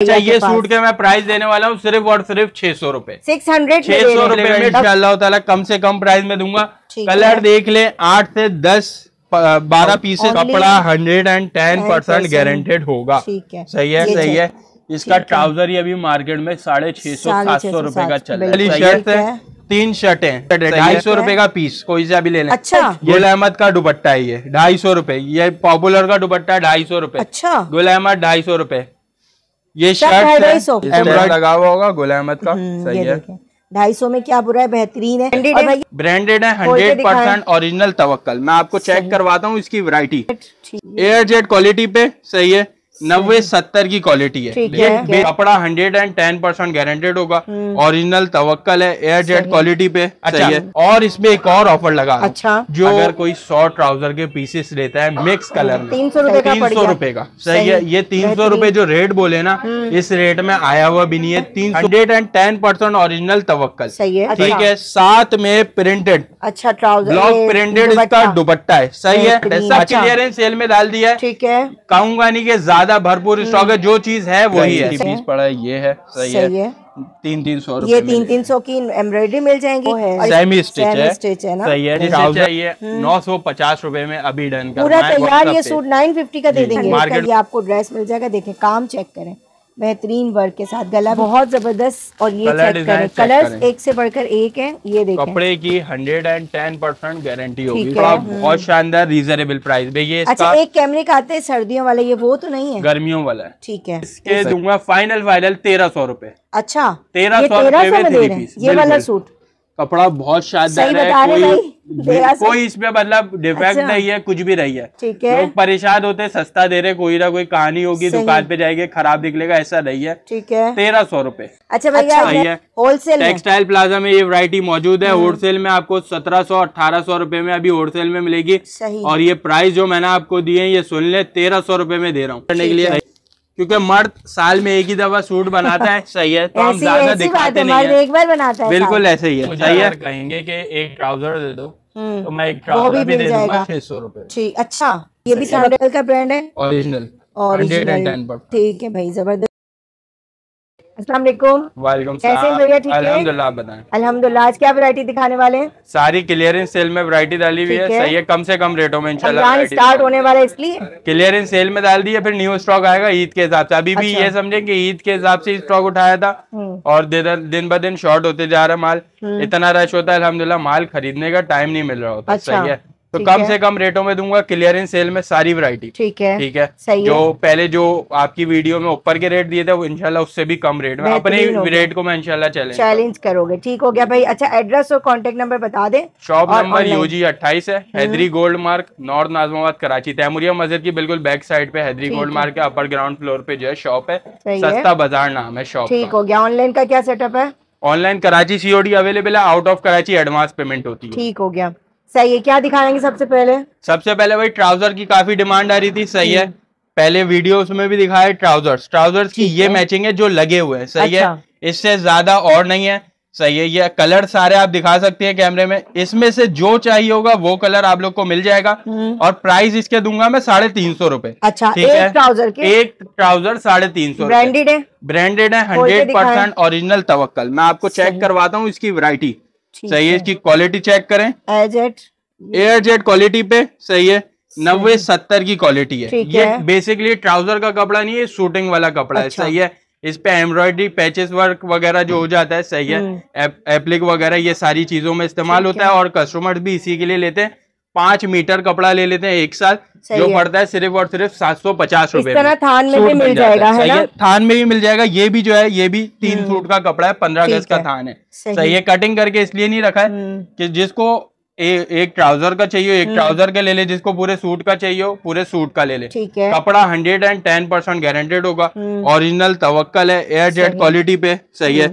अच्छा ये सूट के मैं प्राइस देने वाला हूँ सिर्फ़ और सिर्फ़ छह सौ रूपए। सिक्स हंड्रेड छह सौ रुपये में ताला कम से कम प्राइस में दूँगा। कलर देख ले आठ से दस बारह पीसेस कपड़ा hundred and ten percent guaranteed होगा। सही है सही है। इसका ट्राउज़र ही। अभी मार्केट में साढ़े छह सौ सात सौ रुपए का चल रहा है। शर्ट है। तीन शर्टें ढाई सौ रुपये का पीस कोई सा अभी ले लें। अच्छा। गुल अहमद का दुपट्टा है ये ढाई सौ रुपये ये पॉपुलर का दुपट्टा ढाई सौ रुपये अच्छा। गुल अहमद ढाई सौ रुपए। ये शर्ट एम्ब्रॉयड लगा हुआ होगा गुल अहमद का हम्म, सही है। ढाई सौ में क्या बुरा है? बेहतरीन है। ब्रांडेड है। Hundred percent original Tawakkal. मैं आपको चेक करवाता हूँ इसकी वैरायटी एयर जेट क्वालिटी पे सही है। नब्बे सत्तर की क्वालिटी है। ये कपड़ा hundred and ten percent guaranteed होगा ओरिजिनल तवक्कल है एयर जेट क्वालिटी पे सही है। और इसमें एक और ऑफ़र लगा अच्छा। जो अगर कोई शॉर्ट ट्राउज़र के पीसेस लेता है मिक्स कलर में। 300 रुपए का तीन सौ। रुपए का। सही। है। ये तीन सौ रुपए जो रेट बोले ना इस रेट में आया हुआ भी नहीं है। तीन hundred and ten percent original Tawakkal. सही है। ठीक अच्छा। है? साथ में प्रिंटेड अच्छा ट्राउज़र ब्लॉक प्रिंटेड। इसका दुपट्टा। है। सही है? सब अच्छा। क्लियरेंस सेल में डाल दिया है। ठीक है। कहूँगा नहीं कि ज़्यादा भरपूर स्टॉक है जो चीज़ है वही है। है। पीस पड़ा है ये है सही सही है। है तीन तीन सौ ये तीन तीन सौ की एम्ब्रॉयडरी मिल जाएँगी। सेमी स्टिच है। स्टिच है ना? सही है जिसे चाहिए नौ सौ पचास रूपए में अभी डन पूरा तैयार ये सूट नाइन फिफ्टी का दे देंगे। मार्केट- ये आपको ड्रेस मिल जाएगा देखें काम चेक करें। बेहतरीन वर्क के साथ गला बहुत ज़बरदस्त और ये कलर चेक करें। कलर्स एक से बढ़कर एक है ये देखें। कपड़े की hundred and ten percent guarantee होगी। तो है, आप बहुत शानदार रीजनेबल प्राइस भैया अच्छा एक कैमरे का आते हैं सर्दियों वाला ये वो तो नहीं है? गर्मियों वाला है। ठीक है। इसके दूँगा फाइनल फाइनल तेरह सौ रूपए। अच्छा तेरह सौ ये वाला सूट कपड़ा बहुत शानदार है कोई कोई इसमें मतलब डिफेक्ट अच्छा। नहीं है कुछ भी नहीं है। ठीक है। लोग परेशान होते हैं, सस्ता दे रहे कोई ना कोई कहानी होगी दुकान पे जाएँगे खराब निकलेगा ऐसा नहीं है। ठीक है। तेरह सौ रूपए। अच्छा भैया है। होलसेल टेक्सटाइल प्लाजा में। ये वरायटी मौजूद। है। होलसेल में आपको सत्रह सौ अठारह सौ रुपये में अभी होलसेल में मिलेगी। और ये प्राइस जो मैंने आपको दिए हैं ये सुन ले तेरह सौ रुपये में दे रहा हूँ। करने के लिए क्योंकि मर्द साल में एक ही दफ़ा सूट बनाता है सही है तो हम ऐसी ज़्यादा ऐसी दिखाते नहीं है। एक बार बनाता है बिल्कुल ऐसे ही है सही है। कहेंगे कि एक ट्राउज़र दे दो हम्म, तो मैं एक ट्राउज़र भी भी मिल दे दूँगा जाएगा। छह सौ रुपये ठीक अच्छा। ये भी सैंडल का ब्रांड है? ओरिजिनल पर ठीक है भाई ज़बरदस्त। अस्सलाम वालेकुम। वालेकुम कैसे भैया, ठीक अल्हम्दुलिल्लाह बताएँ। अल्हम्दुलिल्लाह आज क्या वैरायटी दिखाने वाले हैं? सारी क्लियरेंस सेल में वैरायटी डाली हुई है। सही है कम से कम रेटों में इंशाल्लाह स्टार्ट होने वाला है इसलिए? क्लियरेंस सेल में डाल दिया फिर न्यू स्टॉक आएगा ईद के हिसाब से। अभी भी अच्छा। ये समझे कि ईद के हिसाब से स्टॉक उठाया था हम्म, और दिन ब दिन शॉर्ट होते जा रहा है माल। इतना रश होता है अलहमदुल्ला माल खरीदने का टाइम नहीं मिल रहा होता। अच्छा, सही है। तो कम से कम रेटों में दूँगा क्लियरेंस सेल में सारी वैरायटी ठीक है। ठीक है? सही जो है। पहले जो आपकी वीडियो में ऊपर के रेट दिए थे वो इंशाल्लाह उससे भी कम रेट में। अपने हो। रेट को मैं इंशाल्लाह चैलेंज चैलेंज करोगे। ठीक हो गया भाई। अच्छा एड्रेस और कॉन्टेक्ट नंबर बता दें। Shop number? हम्म। यूजी अट्ठाईस है Haidery gold mark north Nazimabad Karachi. Taimuria मस्जिद की बिल्कुल बैक साइड पे हैदरी गोल्ड है। मार्क के अपर ग्राउंड फ्लोर पे जो है शॉप है। सस्ता बाज़ार नाम है शॉप ठीक हो गया। ऑनलाइन का क्या सेटअप है? ऑनलाइन कराची सीओडी अवेलेबल है। Out of Karachi advance payment होती है। ठीक हो गया। सही है क्या दिखाएँगे सबसे पहले? सबसे पहले भाई ट्राउज़र की काफ़ी डिमांड आ रही थी सही है। पहले वीडियोस में भी दिखाया ट्राउजर्स। ट्राउजर्स की ये मैचिंग है जो लगे हुए हैं सही अच्छा। है इससे ज़्यादा और नहीं है सही है। ये कलर सारे आप दिखा सकते हैं कैमरे में। इसमें से जो चाहिए होगा वो कलर आप लोग को मिल जाएगा। और प्राइस इसके दूँगा मैं साढ़े तीन सौ रुपये अच्छा ठीक एक है। ट्राउज़र के? एक ट्राउज़र साढ़े तीन सौ ब्रांडेड है? ब्रांडेड है हंड्रेड परसेंट ओरिजिनल तवक्कल। मैं आपको चेक करवाता हूँ इसकी वैरायटी सही है इसकी क्वालिटी चेक करें। एयरजेट एयरजेट क्वालिटी पे सही है। नब्बे सत्तर की क्वालिटी है। ये है। बेसिकली ट्राउज़र का कपड़ा नहीं है शूटिंग वाला कपड़ा अच्छा। है सही है। इस पे एम्ब्रॉयडरी पैचेस वर्क वगैरह जो हो जाता है सही है। एप्लिक वगैरह ये सारी चीज़ों में इस्तेमाल हम्म। होता है। और कस्टमर भी इसी के लिए लेते हैं। पाँच मीटर कपड़ा ले लेते हैं एक साल। सही जो। पड़ता है सिर्फ़ और सिर्फ़ सात सौ पचास रूपए थान में भी मिल जाएगा। है ना? थान में भी मिल जाएगा। ये भी जो है ये भी तीन सूट का कपड़ा है पंद्रह गज का थान है। सही। है। कटिंग करके इसलिए नहीं रखा है हम्म, कि जिसको ए, एक ट्राउज़र का चाहिए एक ट्राउज़र का ले ले जिसको पूरे सूट का चाहिए पूरे सूट का ले ले। ठीक है। कपड़ा hundred and ten percent guaranteed होगा। हम्म। ओरिजिनल तवक्कल है एयर जेट क्वालिटी पे सही है?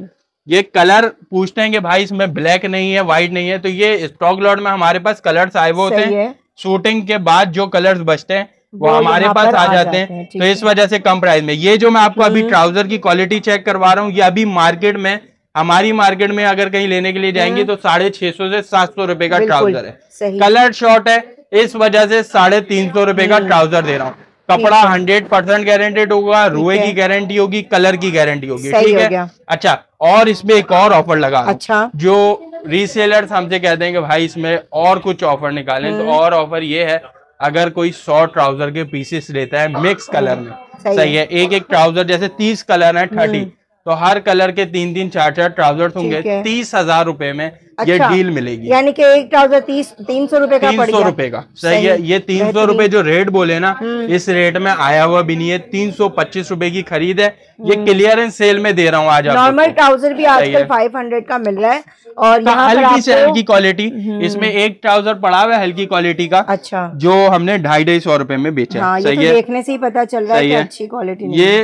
ये कलर पूछते हैं कि भाई इसमें ब्लैक नहीं है व्हाइट नहीं है तो ये स्टॉक लॉट में हमारे पास कलर्स आए हुए होते हैं शूटिंग के बाद जो कलर्स बचते हैं वो हमारे पास आ जाते हैं हैं, तो इस वजह से कम प्राइस में। ये जो मैं आपको अभी हम्म। ट्राउज़र की क्वालिटी चेक करवा रहा हूँ ये अभी मार्केट में हमारी मार्केट में अगर कहीं लेने के लिए जाएँगे तो साढ़े छह सौ से सात सौ रुपए का हम्म। ट्राउज़र है। कलर शॉर्ट है इस वजह से साढ़े तीन सौ रुपए का ट्राउज़र दे रहा हूँ। कपड़ा हंड्रेड परसेंट गारंटेड होगा रुए की गारंटी होगी कलर की गारंटी होगी ठीक है अच्छा और इसमें एक और ऑफ़र लगा अच्छा। जो रीसेलर्स हमसे कहते हैं कि भाई इसमें और कुछ ऑफ़र निकालें हम्म। तो और ऑफ़र ये है अगर कोई सौ ट्राउज़र के पीसेस लेता है मिक्स कलर में सही सही है। एक एक ट्राउज़र जैसे तीस कलर है थर्टी तो हर कलर के तीन तीन चार चार ट्राउजर्स होंगे। हम्म। तीस हज़ार रुपए में अच्छा, ये। डील मिलेगी। यानी कि एक ट्राउज़र तीस तीन सौ रुपए का तीन सौ रुपए का। सही है ये तीन सौ। रुपए जो रेट बोले ना हम्म। इस रेट में आया हुआ भी नहीं है। तीन सौ पच्चीस रुपए की खरीद है। ये हम्म। क्लियरेंस सेल में दे रहा हूँ आज नॉर्मल ट्राउज़र भी आजकल फाइव हंड्रेड का मिल रहा है। और तो हल्की से हल्की क्वालिटी इसमें एक ट्राउज़र पड़ा हुआ है हल्की क्वालिटी का अच्छा। जो हमने ढाई ढाई सौ रुपये में बेचा हाँ। सही तो है। देखने से ही पता चल रहा है है। अच्छी क्वालिटी ये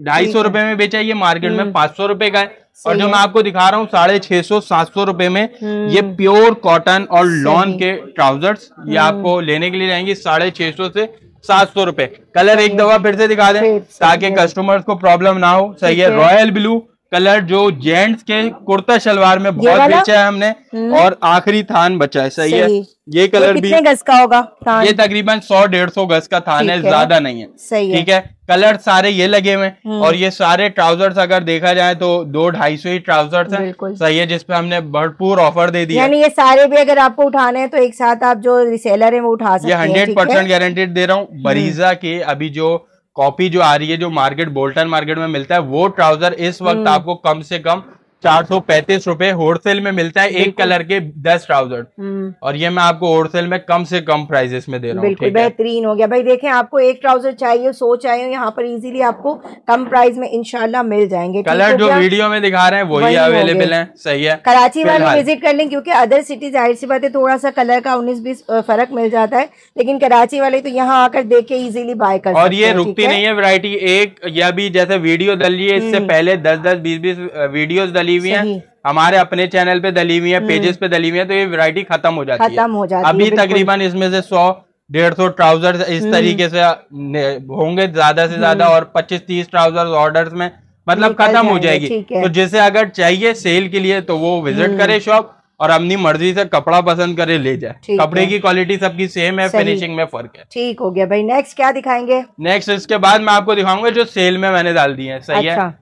ढाई सौ रुपये में बेचा है ये मार्केट में पाँच सौ रुपए का है। और जो मैं आपको दिखा रहा हूँ साढ़े छह सौ सात सौ रुपये में हम्म। ये प्योर कॉटन और लॉन के ट्राउजर्स ये हम्म। आपको लेने के लिए रहेंगे साढ़े छह सौ से सात सौ रुपए। कलर एक दफ़ा फिर से दिखा दें ताकि कस्टमर्स को प्रॉब्लम ना हो। सही है। रॉयल ब्लू कलर जो जेंट्स के कुर्ता शलवार में बहुत बेचा है हमने हम्म। और आखिरी थान बचा है सही सही। ये ये कलर भी कितने गज का होगा थान? ये तकरीबन सौ डेढ़ सौ गज का थान है ज़्यादा नहीं है। सही ठीक है? है कलर सारे ये लगे हुए हम्म। और ये सारे ट्राउजर्स अगर देखा जाए तो दो ढाई सौ ही ट्राउजर्स है। सही है जिसपे हमने भरपूर ऑफ़र दे दिया। यानी ये सारे भी अगर आपको उठाने हैं तो एक साथ आप जो रिसेलर है वो उठा सकते ये हैं हंड्रेड परसेंट गारंटेड दे रहा हूँ बरीजा के अभी जो कॉपी जो आ रही है जो मार्केट बोल्टन मार्केट में मिलता है वो ट्राउज़र इस हम्म। वक्त आपको कम से कम चार सौ पैंतीस रूपए होलसेल में मिलता है एक कलर के दस ट्राउज़र हम्म, और ये मैं आपको होलसेल में कम से कम प्राइजेस में दे रहा हूँ बिल्कुल बेहतरीन हो गया। भाई देखें आपको एक ट्राउज़र चाहिए सो चाहिए यहाँ पर इजीली आपको कम प्राइस में इंशाल्लाह मिल जाएँगे कलर जो वीडियो में दिखा रहे हैं वही अवेलेबल है सही है। कराची वाले विज़िट कर लें क्योंकि अदर सिटी ज़ाहिर सी बात है थोड़ा सा कलर का उन्नीस बीस फ़र्क मिल जाता है लेकिन कराची वाले तो यहाँ आकर देख के इजीली बाय कर और ये रुकती नहीं है वैरायटी एक या भी जैसे वीडियो है इससे हम्म। पहले दस दस बीस बीस वीडियोस डली हुई। हैं हमारे अपने चैनल पे डली हुई है पेजेस पे डली हुई है तो ये वैरायटी खत्म हो जाती है खत्म हो जाती है अभी। तकरीबन इसमें से सौ डेढ़ सौ ट्राउज़र इस हम्म। तरीके से होंगे ज़्यादा से ज़्यादा और पच्चीस तीस ट्राउज़र ऑर्डर में मतलब खत्म हो जाएगी तो जिसे अगर चाहिए सेल के लिए तो वो विज़िट हम्म। करे शॉप और अपनी मर्ज़ी से कपड़ा पसंद करे ले जाए कपड़े की क्वालिटी सबकी सेम है। फिनिशिंग में फ़र्क है ठीक हो गया भाई नेक्स्ट क्या दिखाएँगे नेक्स्ट इसके बाद मैं आपको दिखाऊँगा जो सेल में मैंने डाल दिए है सही अच्छा। है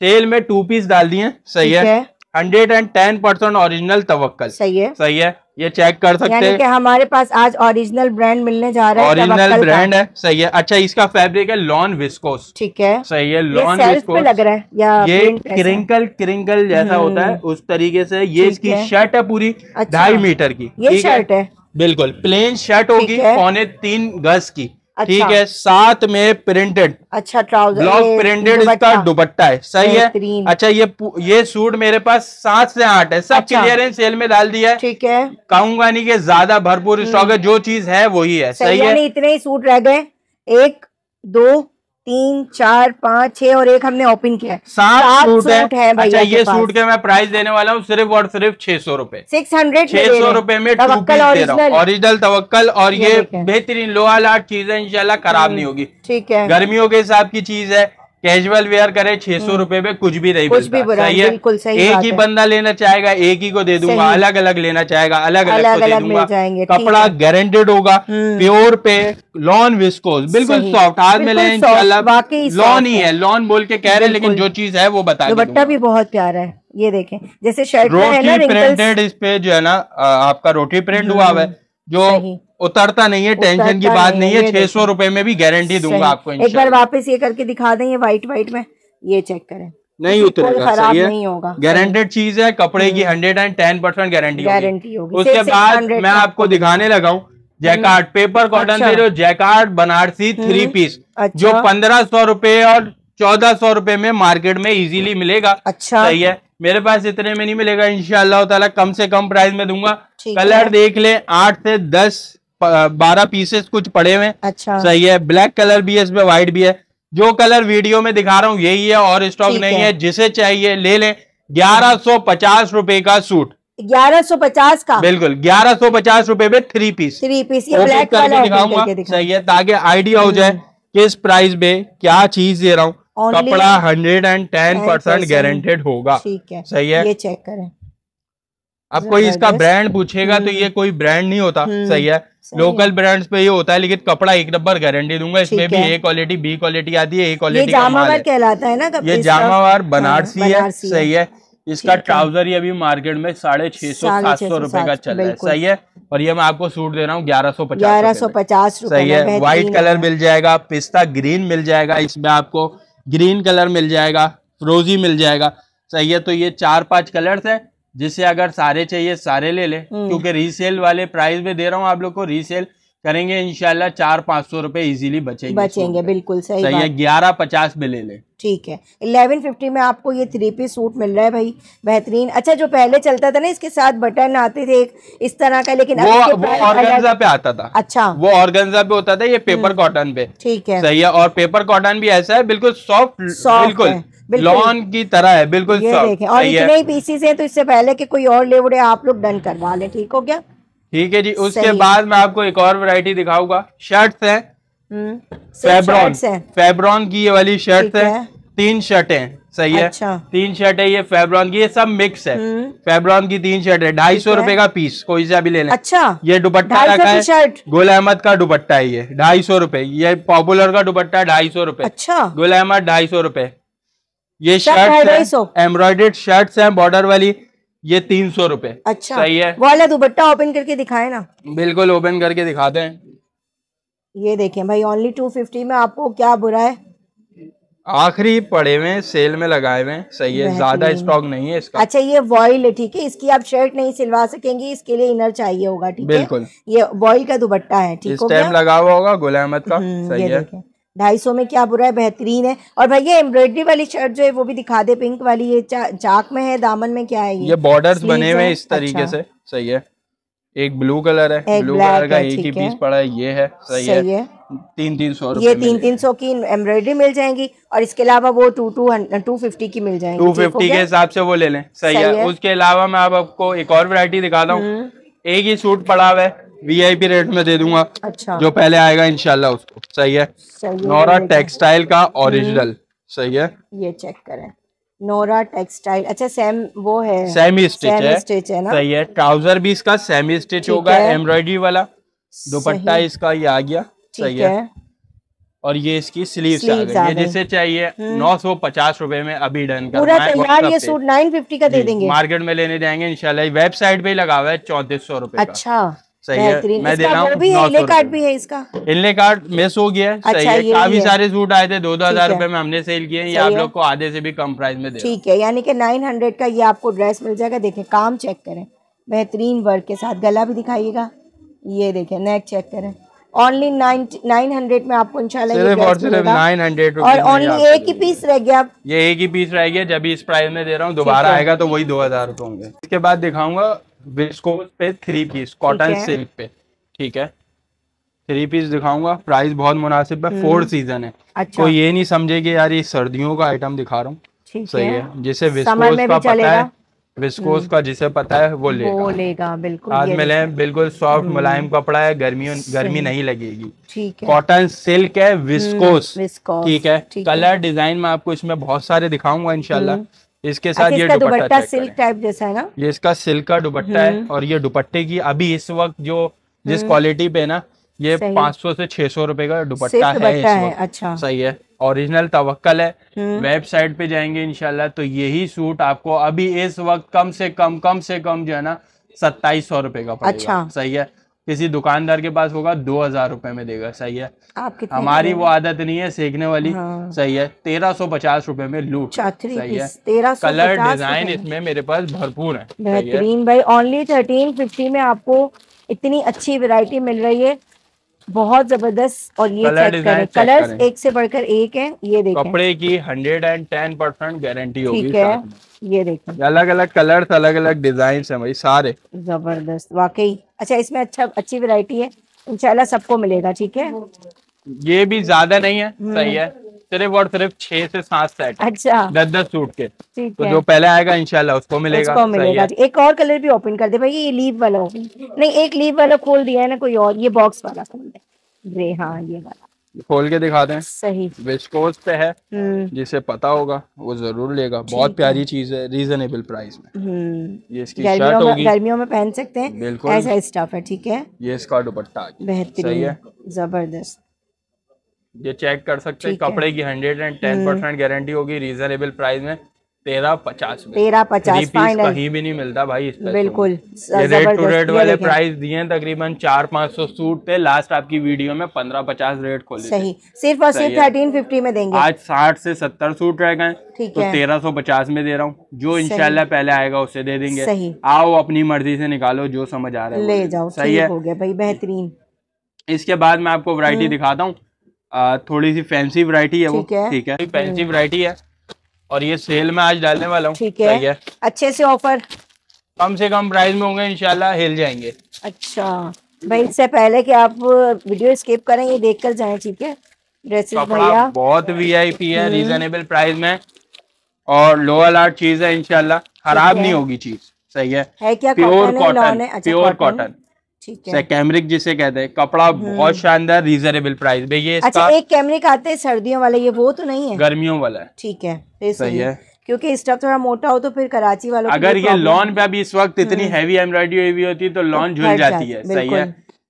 सेल में टू पीस डाल दिए सही है। है। Hundred and ten percent original Tawakkal. सही है। सही है ये चेक कर सकते यानी कि हैं हमारे पास आज ओरिजिनल ब्रांड मिलने जा रहा है ओरिजिनल ब्रांड है सही है। अच्छा इसका फैब्रिक है लॉन विस्कोस ठीक है। सही है लॉन विस्कोस लग रहा है या ये क्रिंकल क्रिंकल जैसा होता है उस तरीके से ये इसकी शर्ट है पूरी अच्छा। ढाई मीटर की। ये शर्ट है? बिल्कुल प्लेन शर्ट होगी पौने तीन गज की। अच्छा। ठीक है साथ में प्रिंटेड अच्छा ट्राउज़र ब्लॉक प्रिंटेड। इसका दुपट्टा। है सही है? अच्छा ये ये सूट मेरे पास सात से आठ है सब अच्छा। क्लियरेंस सेल में डाल दिया है। ठीक है। कहूँगा नहीं कि ज़्यादा भरपूर स्टॉक है जो चीज़ है वही है सही सही है। इतने ही सूट रह गए। एक दो तीन चार पाँच छह और एक हमने ओपन किया है। सात सूट सूट है हैं अच्छा ये सूट के मैं प्राइस देने वाला हूँ सिर्फ़ और सिर्फ़ छह सौ रूपए। सिक्स हंड्रेड छह सौ रूपए में ओरिजिनल तवक्कल और ये ये बेहतरीन लोहा लाट चीज़ है इनशाला खराब नहीं होगी। ठीक है। गर्मियों के हिसाब की चीज़ है। कैजुअल वेयर करे छह सौ रूपए में कुछ भी नहीं हम्म। कुछ भी सही है? बिल्कुल सही एक ही। बंदा लेना चाहेगा एक ही को दे दूँगा अलग अलग लेना चाहेगा अलग अलग को दे दूँगा। कपड़ा गारंटेड होगा हम्म। प्योर पे लॉन विस्कोस बिल्कुल सॉफ्ट हाथ में लें लॉन ही है। लॉन बोल के कह रहे हैं लेकिन जो चीज़ है वो बता दुपट्टा भी बहुत प्यारा है ये देखें जैसे शर्ट में है ना रोटी प्रिंटेड इस पे जो है ना आपका रोटी प्रिंट हुआ हुआ है। जो। उतरता नहीं है टेंशन की बात नहीं है, छह सौ रुपए में भी गारंटी दूँगा आपको एक बार वापस ये करके दिखा दें ये व्हाइट व्हाइट में ये चेक करें। नहीं उतरेगा खराब नहीं होगा। गारंटेड चीज़ है कपड़े की hundred and ten percent guarantee guarantee होगी। उसके बाद मैं आपको दिखाने लगा हूँ जैकार्ड पेपर कॉटन। से जो जैकार्ड बनारसी थ्री पीस। जो पंद्रह सौ रुपए और चौदह सौ रुपए में मार्केट में इजीली मिलेगा। अच्छा। सही है। मेरे पास इतने में नहीं मिलेगा इंशाल्लाह ताला कम से कम प्राइस में दूँगा। कलर देख ले आठ से दस बारह पीसेस कुछ पड़े हुए अच्छा। सही है ब्लैक कलर भी है इसमें व्हाइट भी है। जो कलर वीडियो में दिखा रहा हूँ यही है और स्टॉक नहीं है। है जिसे चाहिए ले लें। ग्यारह सौ पचास रुपए का सूट ग्यारह सौ पचास का? बिल्कुल ग्यारह सौ पचास रुपए में थ्री पीस थ्री पीस ये ब्लैक करके दिखाऊँगा। सही है ताकि आइडिया हो जाए किस प्राइस में क्या चीज़ दे रहा हूँ। कपड़ा hundred and ten percent guaranteed होगा। ठीक है सही है? ये चेक करें। अब कोई इसका ब्रांड पूछेगा तो ये कोई ब्रांड नहीं होता। सही है। लोकल ब्रांड्स पे ये होता है लेकिन कपड़ा एक नंबर गारंटी दूँगा। इसमें भी ए क्वालिटी बी क्वालिटी आती है ए क्वालिटी जामावार कहलाता है ना ये जामावार बनारसी है सही है। इसका ट्राउज़र ही। अभी मार्केट में साढ़े छह सौ सात सौ रुपये का चल रहा है। सही है? और ये मैं आपको सूट दे रहा हूँ ग्यारह सौ पचास ग्यारह सौ पचास सही है? व्हाइट कलर मिल जाएगा पिस्ता ग्रीन मिल जाएगा। इसमें आपको ग्रीन कलर मिल जाएगा रोजी मिल जाएगा सही है तो ये चार पाँच कलर्स है जिसे अगर सारे चाहिए सारे ले ले हम्म। क्योंकि रीसेल वाले प्राइस में दे रहा हूँ आप लोग को रीसेल करेंगे इनशाला चार पाँच सौ रुपये इजीली बचेंगे बचेंगे बिल्कुल सही सही है ग्यारह पचास में ले ले। ठीक है। इलेवन फिफ्टी में आपको ये थ्री पीस सूट मिल रहा है भाई बेहतरीन। अच्छा जो पहले चलता था ना इसके साथ बटन आते थे एक इस तरह का लेकिन वो वो ऑर्गेन्जा पे आता था। अच्छा। वो ऑर्गेन्जा पे होता था ये पेपर कॉटन हम्म। पे। ठीक है। सही है और पेपर कॉटन भी ऐसा है बिल्कुल सॉफ्ट बिल्कुल लॉन की तरह है बिल्कुल ये देखें और इतने ही। पीसीस है तो इससे पहले कि कोई और ले आप लोग डन करवा ले ठीक हो गया? ठीक है जी उसके बाद मैं आपको एक और वैरायटी दिखाऊँगा। शर्ट्स है। फेब्रॉन फेब्रॉन की ये वाली शर्ट है। तीन शर्ट है सही है? अच्छा। तीन शर्ट है ये फेब्रॉन की ये सब मिक्स है। फेब्रॉन हम्म। की तीन शर्ट है। ढाई सौ रुपये का पीस कोई सा भी ले लें। अच्छा। ये दुपट्टा रखा है। शर्ट गुल अहमद का दुपट्टा है ये ढाई सौ रुपये ये पॉपुलर का दुपट्टा ढाई सौ रुपये अच्छा। गुल अहमद ढाई सौ रुपये ये शर्ट एम्ब्रॉयडेड शर्ट्स है बॉर्डर वाली। ये तीन सौ रूपए। अच्छा। सही है। वाला दुपट्टा ओपन करके दिखाए ना। बिल्कुल ओपन करके दिखाते हैं ये देखें भाई ओनली टू फिफ्टी में आपको क्या बुरा है? आखिरी पड़े हुए सेल में लगाए हुए सही है ज़्यादा स्टॉक नहीं है इसका। अच्छा ये वॉइल है ठीक है। इसकी आप शर्ट नहीं सिलवा सकेंगे इसके लिए इनर चाहिए होगा ठीक है? बिल्कुल। ये वॉइल का दुपट्टा है ठीक टाइम लगा हुआ होगा गुल अहमद का। हम्म, सही है। ढाई सौ में क्या बुरा है? बेहतरीन है। और भैया एम्ब्रॉयडरी वाली शर्ट जो है वो भी दिखा दे पिंक वाली। ये चा, चाक में है दामन में क्या है ये, ये बॉर्डर्स बने हुए इस तरीके अच्छा। से। सही है। एक ब्लू कलर है। ब्लू कलर का एक ही पीस पड़ा है ये है। सही, सही है, है। तीन तीन सौ ये तीन तीन सौ की एम्ब्रॉयडरी मिल जाएँगी और इसके अलावा वो टू टू टू फिफ्टी की मिल जाएँगी। टू फिफ्टी के हिसाब से वो ले लें। सही, है।, है। उसके अलावा मैं आपको एक और वैरायटी दिखाता हूँ। हम्म। एक ही सूट पड़ा हुआ है। वीआईपी रेट में दे दूँगा। अच्छा। जो पहले आएगा इनशाला उसको। सही है? नोरा टेक्सटाइल का ओरिजिनल हम्म। सही है? ये चेक करें। Nora textile. अच्छा सेम वो है। सेमी स्टिच है। स्टिच है ना? सही है। ट्राउज़र भी इसका सेमी स्टिच होगा एम्ब्रॉयडरी वाला। दुपट्टा इसका ये आ गया। सही है। और ये इसकी स्लीव ये जिसे चाहिए हम्म। नौ सौ पचास रूपए में अभी डन कर पूरा तैयार? ये सूट नाइन फिफ्टी का दे देंगे? मार्केट में लेने जाएँगे इंशाल्लाह। वेबसाइट पे लगा हुआ है चौतीस सौ रूपए अच्छा। सही है मैं दे रहा हूँ इनले कार्ड भी है इसका। इनले कार्ड मिस हो गया अच्छा, सही है काफ़ी सारे सूट आए थे दो दो हज़ार रूपए में हमने सेल किए ये आप लोग को आधे से भी कम प्राइस में ठीक है यानी कि नाइन हंड्रेड का ये आपको ड्रेस मिल जाएगा देखें काम चेक करें। बेहतरीन वर्क के साथ गला भी दिखाइएगा। ये देखें नेक चेक करें। ओनली नाइन हंड्रेड में आपको इंशाल्लाह नाइन हंड्रेड और ओनली एक ही पीस रह गया। ये एक ही पीस रह गया जब इस प्राइस में दे रहा हूँ दोबारा आएगा तो वही दो हज़ार होंगे। इसके बाद दिखाऊँगा विस्कोस पे थ्री पीस कॉटन सिल्क पे ठीक है? थ्री पीस दिखाऊँगा प्राइस बहुत मुनासिब है फोर सीज़न है। अच्छा। कोई ये नहीं समझे कि यार ये सर्दियों का आइटम दिखा रहा हूँ। सही है। जिसे विस्कोस का पता है विस्कोस हम्म। का जिसे पता है वो लेगा वो लेगा। बिल्कुल आज मिले बिल्कुल सॉफ्ट हम्म। मुलायम कपड़ा है गर्मी गर्मी नहीं लगेगी। ठीक है। कॉटन सिल्क है विस्कोस हम्म, ठीक है। कलर डिज़ाइन में आपको इसमें बहुत सारे दिखाऊँगा इनशाला इसके साथ अच्छा, ये दुपट्टा सिल्क टाइप जैसा है ना? ये इसका सिल्क का दुपट्टा है और ये दुपट्टे की अभी इस वक्त जो जिस क्वालिटी पे ना ये 500 से 600 रुपए का दुपट्टा है, है अच्छा। सही है। ओरिजिनल तवक्कल है। वेबसाइट पे जाएँगे इनशाला तो यही सूट आपको अभी इस वक्त कम से कम कम से कम जो है ना सत्ताईस सौ रुपए का पड़ेगा। अच्छा। सही है। किसी दुकानदार के पास होगा दो हज़ार रुपए में देगा सही है। हमारी वो आदत नहीं है सेकने वाली हाँ। सही है। तेरह सौ पचास रूपए में लूट सही है। तेरह कलर डिज़ाइन इसमें मेरे पास भरपूर है बेहतरीन भाई ओनली थर्टीन फिफ्टी में आपको इतनी अच्छी वेरायटी मिल रही है। बहुत ज़बरदस्त और ये कलर चेक करें। कलर्स एक से बढ़कर एक है ये देखें। कपड़े की hundred and ten percent guarantee होगी ठीक है। ये देखें। अलग अलग कलर्स अलग अलग डिज़ाइन है भाई सारे। ज़बरदस्त वाकई। अच्छा इसमें अच्छा अच्छी वैरायटी है। इंशाल्लाह सबको मिलेगा ठीक है? ये भी ज़्यादा नहीं है हम्म। सही है। सिर्फ़ और सिर्फ़ छह से सात सेट अच्छा। दस दस सूट के तो जो पहले आएगा इंशाल्लाह उसको मिलेगा। उसको मिलेगा एक और कलर भी ओपन कर दे भाई ये लीव वाला ओपन नहीं एक लीव वाला खोल दिया है ना कोई और ये बॉक्स वाला खोल दे। ग्रे हाँ ये वाला। खोल के दिखाते हैं सही। विस्कोस पे है। हम्म। जिसे पता होगा वो ज़रूर लेगा। बहुत प्यारी चीज़ है रीजनेबल प्राइस में। हम्म। ये इसकी शर्ट होगी। गर्मियों में पहन सकते हैं। बिल्कुल। ऐसा स्टफ़ है ठीक है? ये इसका दुपट्टा बेहतरीन। है। ज़बरदस्त। ये चेक कर सकते हैं। कपड़े की hundred and ten percent guarantee होगी रीजनेबल प्राइस में। तेरह पचास तेरह पचास कहीं भी नहीं मिलता भाई इस बिल्कुल रेट टू रेट वाले प्राइस दिए तकरीबन चार पाँच सौ सूट थे। लास्ट आपकी वीडियो में पंद्रह पचास रेट खोले सही। सिर्फ़ और सिर्फ़ थर्टीन फिफ्टी में देंगे। आज साठ से सत्तर सूट रह गए तो तेरह सौ पचास में दे रहा हूँ। जो इंशाल्लाह पहले आएगा उसे दे देंगे। आओ अपनी मर्ज़ी से निकालो जो समझ आ रहा है ले जाओ। सही है। हो गया भाई बेहतरीन। इसके बाद मैं आपको वरायटी हम्म। दिखाता हूँ। थोड़ी सी फैंसी वरायटी है वो। ठीक है। फैंसी वरायटी है? और ये सेल में आज डालने वाला हूँ। ठीक है।, अच्छे से ऑफ़र कम से कम प्राइस में होंगे इनशाला हिल जाएँगे। अच्छा। भाई इससे पहले कि आप वीडियो स्किप करें ये देख कर जाए ठीक है? ड्रेसेस भैया। बहुत वीआईपी है रीजनेबल हम्म। प्राइस में। और लो अलर्ट चीज़ है इनशाला खराब नहीं होगी चीज़। सही है, है क्या pure cotton pure cotton cambric जिसे कहते हैं कपड़ा हम्म। बहुत शानदार रीजनेबल प्राइस भैया अच्छा एक कैमरिक आते हैं सर्दियों वाला ये वो तो नहीं है? गर्मियों वाला है। ठीक है सही है। क्योंकि स्टफ़ थोड़ा मोटा हो तो फिर कराची वालों अगर ये लॉन पे अभी इस वक्त इतनी हैवी हम्म। एम्ब्रॉयडरी हुई होती है तो लॉन तो झुल जाती है। सही है।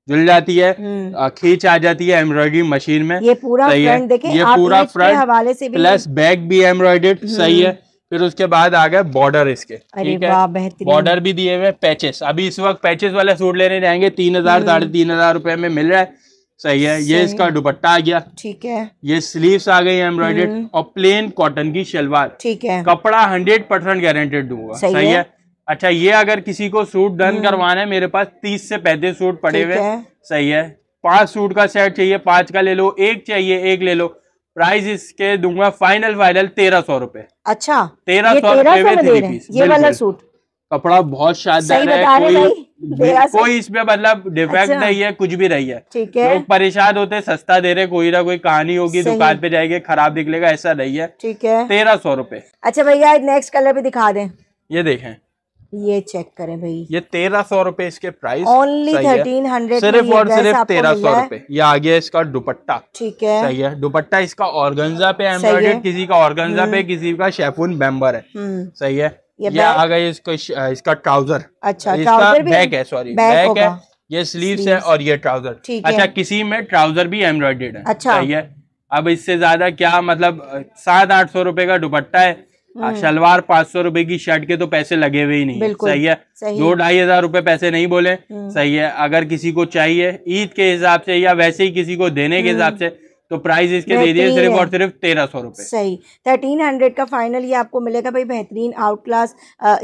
झुल जाती है। हम्म। खींच आ जाती है एम्ब्रॉयडरी मशीन में। ये पूरा फ्रंट देखें ये पूरा फ्रंट हवाले से प्लस बैक भी एम्ब्रॉयडेड सही है। फिर उसके बाद आ गए बॉर्डर इसके ठीक है? बॉर्डर भी दिए हुए पैचेस अभी इस वक्त पैचेस वाले सूट लेने जाएँगे तीन हज़ार हम्म। साढ़े तीन हज़ार रुपए में मिल रहा है। सही है ये इसका दुपट्टा आ गया। ठीक है। ये स्लीव्स आ गई एम्ब्रॉयडेड हम्म। और प्लेन कॉटन की शलवार। ठीक है। कपड़ा हंड्रेड परसेंट गारंटेड दूँगा। सही, सही है? है? अच्छा ये अगर किसी को सूट डन हम्म। करवाना है मेरे पास तीस से पैंतीस सूट पड़े हुए सही है। पाँच सूट का सेट चाहिए पाँच का ले लो एक चाहिए एक ले लो। प्राइस इसके दूँगा फाइनल फाइनल तेरह सौ रूपए। अच्छा तेरह सौ रुपये में थ्री पीस ये वाला सूट कपड़ा बहुत शानदार है कोई कोई इसमें मतलब डिफेक्ट अच्छा। नहीं है कुछ भी नहीं है। ठीक है। लोग परेशान होते सस्ता दे रहे कोई ना कोई कहानी होगी दुकान पे जाएँगे खराब निकलेगा ऐसा नहीं है। ठीक है। तेरह सौ रुपये अच्छा भैया नेक्स्ट कलर भी दिखा दें। ये देखें। ये चेक करें भाई। ये तेरह सौ रुपये इसके प्राइस ओनली थर्टीन हंड्रेड सिर्फ़ और सिर्फ़ तेरह सौ रुपये ये आ गया इसका दुपट्टा। ठीक है। सही है। दुपट्टा इसका ऑर्गेन्जा पे एम्ब्रॉयडेड किसी का ऑर्गेन्जा पे हम्म। किसी का शेफून बेम्बर है। हम्म। सही है। ये, आ गया इसका इसका ट्राउज़र अच्छा इसका बैक है सॉरी बैक है। ये स्लीव्स है और ये ट्राउज़र अच्छा किसी में ट्राउज़र भी एम्ब्रॉयडेड है। अच्छा। सही है। अब इससे ज़्यादा क्या मतलब सात आठ सौ रुपये का दुपट्टा है। शलवार पाँच सौ रुपये की शर्ट के तो पैसे लगे हुए ही नहीं। सही है? दो ढाई हज़ार रुपए पैसे नहीं बोले। हम्म। सही है अगर किसी को चाहिए ईद के हिसाब से या वैसे ही किसी को देने के हम्म। हिसाब से तो प्राइस इसके दे दिए सिर्फ़ और सिर्फ़ तेरह सौ रुपए। सही। थर्टीन हंड्रेड का फाइनल ये आपको मिलेगा भाई बेहतरीन आउट क्लास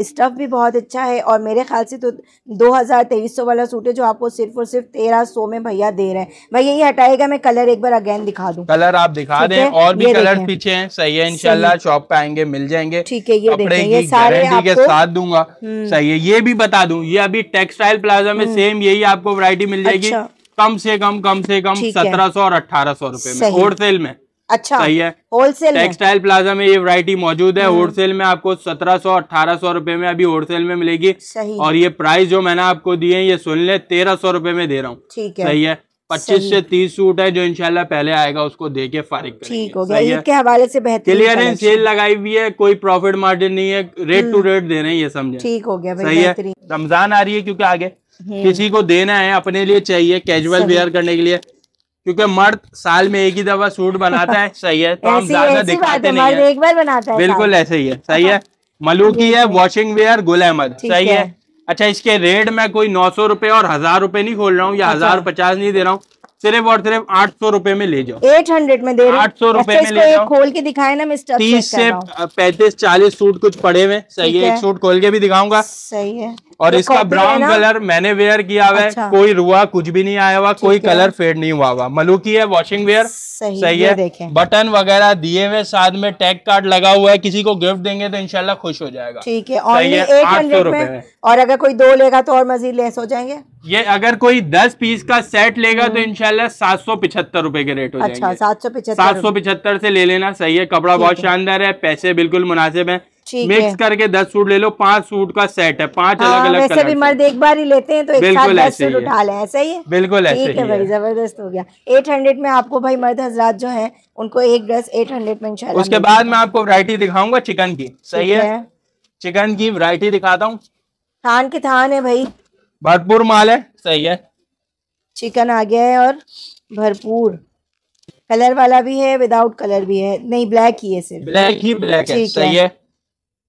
स्टफ़ भी बहुत अच्छा है और मेरे ख्याल से तो दो हज़ार तेईस सौ वाला सूट है जो आपको सिर्फ़ और सिर्फ़ तेरह सौ में भैया दे रहे हैं। भैया ये हटाएगा मैं कलर एक बार अगेन दिखा दूँ। कलर आप दिखा दें और भी कलर पीछे हैं। सही है इनशाला शॉप पे आएँगे मिल जाएँगे। ठीक है ये देखें। ये सारे के साथ दूँगा। हम्म। सही है ये भी बता दूँ ये अभी टेक्सटाइल प्लाजा में सेम हम्म। यही आपको वरायटी मिल जाएगी। अच्छा। कम से कम कम से कम सत्रह सौ और अठारह सौ रुपये में। होलसेल में। अच्छा सही है। होलसेल टेक्सटाइल प्लाजा में ये वैरायटी मौजूद है। होलसेल हम्म। में आपको सत्रह सौ अठारह सौ रुपये में अभी होलसेल में मिलेगी। सही। और ये प्राइस जो मैंने आपको दिए ये सुन ले तेरह सौ रुपये में दे रहा हूँ। ठीक है। सही है। पच्चीस से तीस सूट है जो इंशाल्लाह पहले आएगा उसको दे के फारिग ठीक हो गया। के हवाले से बेहतर क्लियरेंस सेल लगाई हुई है कोई प्रॉफिट मार्जिन नहीं है रेट टू रेट दे रहे हैं ये समझे। ठीक हो गया सही है। रमज़ान आ रही है क्योंकि आगे हम्म। किसी को देना है अपने लिए चाहिए कैजुअल वेयर करने के लिए। क्योंकि मर्द साल में एक ही दफ़ा सूट बनाता है सही है तो हम ज़्यादा दिखाते नहीं है। एक बार बनाता है बिल्कुल ऐसे ही है सही है। मलूकी है वॉशिंग वेयर गुल अहमद सही है। अच्छा इसके रेट में कोई नौ सौ रुपए और हज़ार रुपए नहीं खोल रहा हूँ या अच्छा। हज़ार पचास नहीं दे रहा हूँ। सिर्फ़ और सिर्फ़ आठ सौ रुपये में ले जाओ। एट हंड्रेड में दे आठ सौ रुपये अच्छा, में ले जाओ। खोल के दिखाए ना मिस्टर तीस से पैंतीस चालीस सूट कुछ पड़े हुए सही है एक सूट खोल के भी दिखाऊँगा। सही है। और इसका ब्राउन कलर मैंने वेयर किया हुआ है। अच्छा। कोई रुआ कुछ भी नहीं आया हुआ कोई कलर फेड नहीं हुआ हुआ। मलुकी है वॉशिंग वेयर सही, सही है। बटन वगैरह दिए हुए साथ में टैग कार्ड लगा हुआ है। किसी को गिफ्ट देंगे तो इनशाला खुश हो जाएगा। ठीक है आठ सौ रुपए और अगर कोई दो लेगा तो और मजीद लेस हो जाएँगे? ये अगर कोई दस पीस का सेट लेगा तो हम्म। इनशाला सात सौ पिछहत्तर रुपए के रेट हो अच्छा, जाएँगे। सात सौ पिछहत्तर से ले लेना सही है कपड़ा बहुत शानदार है पैसे बिल्कुल मुनासिब है। मिक्स करके दस सूट ले लो पाँच सूट का सेट है पाँच हाँ, अलग अलग वैसे भी मर्द एक बार ही लेते हैं तो एक साथ दस सूट उठा लें ऐसा ही है। बिल्कुल ऐसे ठीक है भाई ज़बरदस्त हो गया। एट हंड्रेड में आपको भाई मर्द हजरात जो है उनको एक ड्रेस एट हंड्रेड में इंशाल्लाह उसके बाद मैं आपको वरायटी दिखाऊँगा चिकन की। सही है? चिकन की वरायटी दिखाता हूँ। थान के थान है भाई। भरपूर माल है। सही है। चिकन आ गया है और भरपूर। कलर वाला भी है विदाउट कलर भी है। नहीं ब्लैक ही है सिर्फ़। ब्लैक ही ब्लैक है। सही है।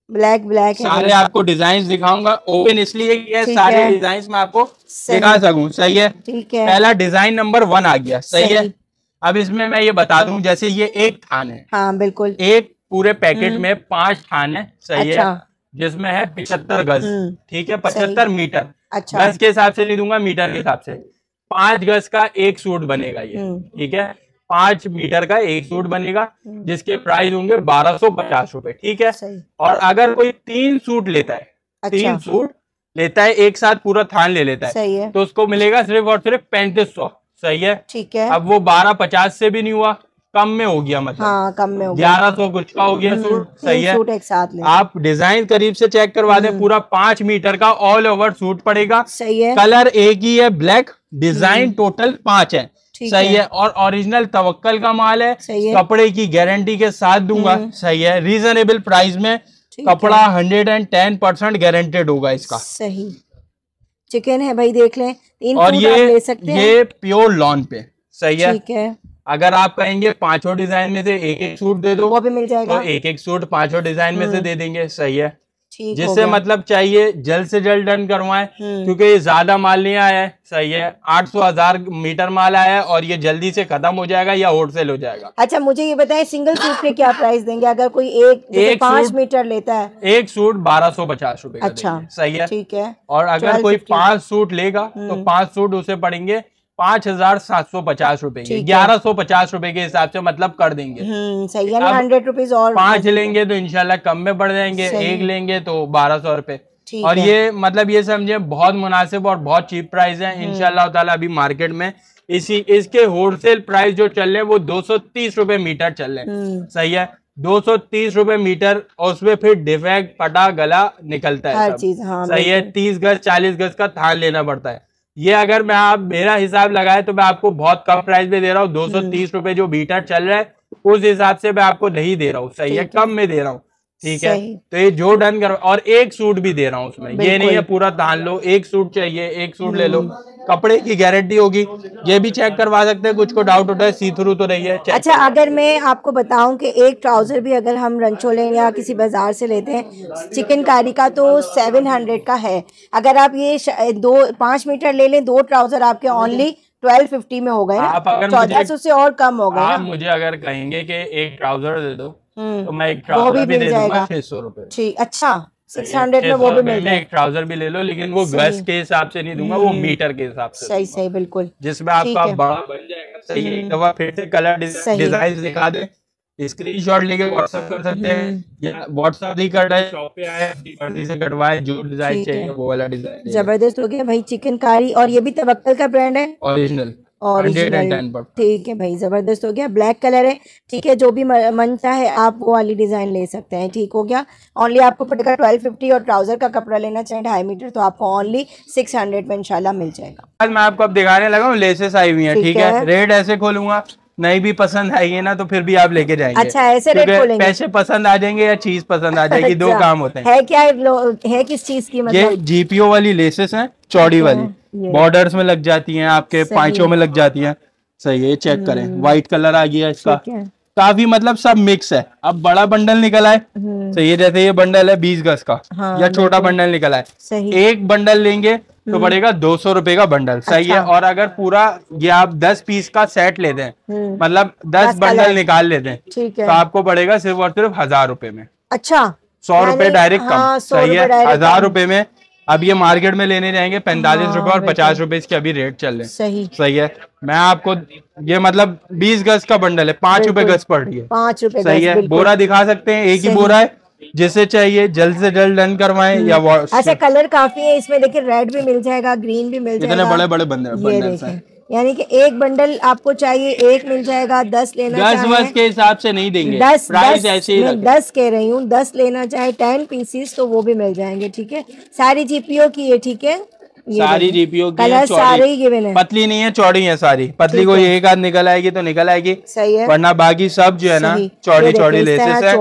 ब्लैक ब्लैक सारे आपको डिज़ाइन दिखाऊँगा। ओपन इसलिए सारे डिज़ाइन में आपको दिखा सकूँ। सही है? ठीक है। पहला डिज़ाइन नंबर वन आ गया। सही, है? अब इसमें मैं ये बता दूँ जैसे ये एक थान है। हाँ बिल्कुल। एक पूरे पैकेट हम्म। में पाँच थान है। सही अच्छा। है जिसमें है पिछहत्तर गज। हम्म। ठीक है? पचहत्तर मीटर। अच्छा। गज के हिसाब से नहीं दूँगा मीटर के हिसाब से। पाँच गज का एक सूट बनेगा ये। हम्म। ठीक है? पाँच मीटर का एक सूट बनेगा हम्म। जिसके प्राइस होंगे बारह सौ पचास रूपए ठीक है? और अगर कोई तीन सूट लेता है अच्छा। तीन सूट लेता है एक साथ पूरा थान ले लेता है, सही है। तो उसको मिलेगा सिर्फ़ और सिर्फ़ पैंतीस सौ सही है? ठीक है। अब वो बारह पचास से भी नहीं हुआ कम में हो गया मतलब। हाँ, कम में हो गया। ग्यारह सौ कुछ का हो गया हम्म, सूट सही है? सूट एक साथ ले। आप डिज़ाइन करीब से चेक करवा दें हम्म। पूरा पाँच मीटर का ऑल ओवर सूट पड़ेगा। सही है। कलर एक ही है ब्लैक डिज़ाइन टोटल पाँच है। सही है। और ओरिजिनल तवक्कल का माल है। कपड़े की गारंटी के साथ दूँगा। हम्म। सही है रीजनेबल प्राइस में कपड़ा hundred and ten percent guaranteed होगा इसका। सही। चिकन है भाई देख लें। और ये ले सकते ये प्योर लॉन पे। सही है। ठीक है। अगर आप कहेंगे पाँचों डिज़ाइन में से एक एक सूट दे दो वो भी मिल जाएगा। तो एक एक सूट पाँचों डिज़ाइन में से हम्म। दे देंगे। सही है। जिससे मतलब चाहिए जल्द से जल्द डन करवाएँ हम्म। ये ज़्यादा माल नहीं आया है। सही है आठ सौ हज़ार मीटर माल आया है और ये जल्दी से खत्म हो जाएगा या होलसेल हो जाएगा। अच्छा मुझे ये बताएँ सिंगल सूट के क्या प्राइस देंगे? अगर कोई एक एक पाँच मीटर लेता है। एक सूट बारह सौ पचास रूपए अच्छा सही है? ठीक है। और अगर कोई पाँच सूट लेगा तो पाँच सूट उसे पड़ेंगे पाँच हज़ार सात सौ पचास रूपए ग्यारह सौ पचास रूपए के हिसाब से मतलब कर देंगे। हम्म, सही है हंड्रेड रुपीज़ और पाँच लेंगे तो इनशाला कम में पड़ जाएँगे एक लेंगे तो बारह सौ रूपए। और ये मतलब ये समझे बहुत मुनासिब और बहुत चीप प्राइस है हम्म। इनशाला ताला अभी मार्केट में। इसी इसके होलसेल प्राइस जो चल रहे हैं वो दो सौ तीस रूपए मीटर चल रहे हैं। हम्म। सही है? दो सौ तीस रूपए मीटर और उसमें फिर डिफेक्ट पटा गला निकलता है हर चीज़ हाँ, सही है? तीस गज चालीस गज का थान लेना पड़ता है। ये अगर मैं आप मेरा हिसाब लगाए तो मैं आपको बहुत कम प्राइस में दे रहा हूँ दो सौ तीस रुपए जो बीटर चल रहा है उस हिसाब से मैं आपको नहीं दे रहा हूँ सही है। कम में दे रहा हूँ। ठीक है? तो ये जो डन कर और एक सूट भी दे रहा हूँ उसमें। ये नहीं है पूरा तान लो। एक सूट चाहिए एक सूट ले लो। हम्म। कपड़े की गारंटी होगी। ये भी चेक करवा सकते हैं कुछ को डाउट होता है सी थ्रू तो नहीं है अच्छा अगर मैं आपको बताऊँ कि एक ट्राउज़र भी अगर हम रंचो लें या किसी बाज़ार से लेते हैं चिकनकारी का तो सेवन हंड्रेड का है। अगर आप ये दो पाँच मीटर ले लें दो ट्राउज़र आपके ओनली ट्वेल्व फिफ्टी में हो गए चौदह सौ से और कम हो गए मुझे अगर कहेंगे कि एक ट्राउज़र दे दो। तो मैं एक ट्राउज़र भी, भी दे दूँगा। छह सौ रूपए। ठीक अच्छा सिक्स हंड्रेड में वो भी मिल एक ट्राउज़र भी ले लो लेकिन वो गज के हिसाब से नहीं दूँगा वो मीटर हम्म। के हिसाब से सही सही बिल्कुल। जिसमें आपका बड़ा बन जाएगा सही एक हम्म। दफ़ा फिर से कलर डिज़ाइन दिखा दे। स्क्रीन शॉट लेके व्हाट्सएप कर सकते हैं। हम्म। या व्हाट्सएप नहीं कर रहे शॉप पे आए मर्ज़ी से कटवाए जो डिज़ाइन चाहिए वो वाला डिज़ाइन ज़बरदस्त हो गया भाई चिकन कारी और ये भी तवक्कल का ब्रांड है? ओरिजिनल और ठीक है भाई ज़बरदस्त हो गया। ब्लैक कलर है ठीक है जो भी मन चाहे आप वो वाली डिज़ाइन ले सकते हैं। ठीक हो गया? ओनली आपको पड़ेगा ट्वेल्व फिफ्टी और ट्राउज़र का कपड़ा लेना चाहे ढाई मीटर तो आपको ओनली सिक्स हंड्रेड में इंशाल्लाह मिल जाएगा। आज मैं आपको अब दिखाने लगा हूँ लेसेस आई हुई है ठीक है? रेट ऐसे खोलूँगा नहीं भी पसंद आएगी ना तो फिर भी आप लेके जाएँगे। अच्छा ऐसे रेट खोलेंगे। पैसे पसंद आ जाएँगे या चीज़ पसंद आ जाएगी अच्छा, दो काम होते हैं। है क्या है किस चीज़ की मतलब? ये जीपीओ वाली लेसेस हैं चौड़ी वाली। बॉर्डर्स में लग जाती हैं आपके पाइचों में लग जाती हैं। सही है चेक करें। व्हाइट कलर आ गया इसका। काफ़ी मतलब सब मिक्स है। अब बड़ा बंडल निकला है हम्म। सही है जैसे ये बंडल है बीस गज का हाँ, या छोटा बंडल निकला है एक बंडल लेंगे तो हम्म। पड़ेगा दो सौ रुपये का बंडल सही अच्छा। है। और अगर पूरा ये आप दस पीस का सेट लेते हैं हम्म। मतलब दस बंडल निकाल लेते हैं। तो आपको पड़ेगा सिर्फ़ और सिर्फ़ हज़ार रुपए में। अच्छा सौ रुपये डायरेक्ट कम। हाँ, सही है हज़ार रुपए में अब ये मार्केट में लेने जाएँगे पैंतालीस रूपए और हाँ, पचास रूपए इसके अभी रेट चल रहे हैं। सही। सही है। मैं आपको ये मतलब बीस गज का बंडल है पाँच रूपए गज पड़ रही है। पाँच रूपए सही है। बोरा दिखा सकते हैं एक ही बोरा है जिसे चाहिए जल्द से जल्द डन करवाए हम्म। या अच्छा कलर काफ़ी है इसमें देखिए रेड भी मिल जाएगा ग्रीन भी मिल जाएगा। इतने बड़े बड़े बंदे यानी कि एक बंडल आपको चाहिए एक मिल जाएगा दस लेना दस बस के हिसाब से नहीं देंगे। दस प्राइस ऐसे ही दस कह रही हूँ दस लेना चाहे टेन पीसीस तो वो भी मिल जाएँगे ठीक है? सारी जीपीओ की है ठीक है? सारी जीपीओ की सारे ही है। पतली नहीं है चौड़ी है सारी। पतली को एक आध निकल आएगी तो निकल आएगी। सही है। वरना बाकी सब जो है ना चौड़ी चौड़ी लेसेस है।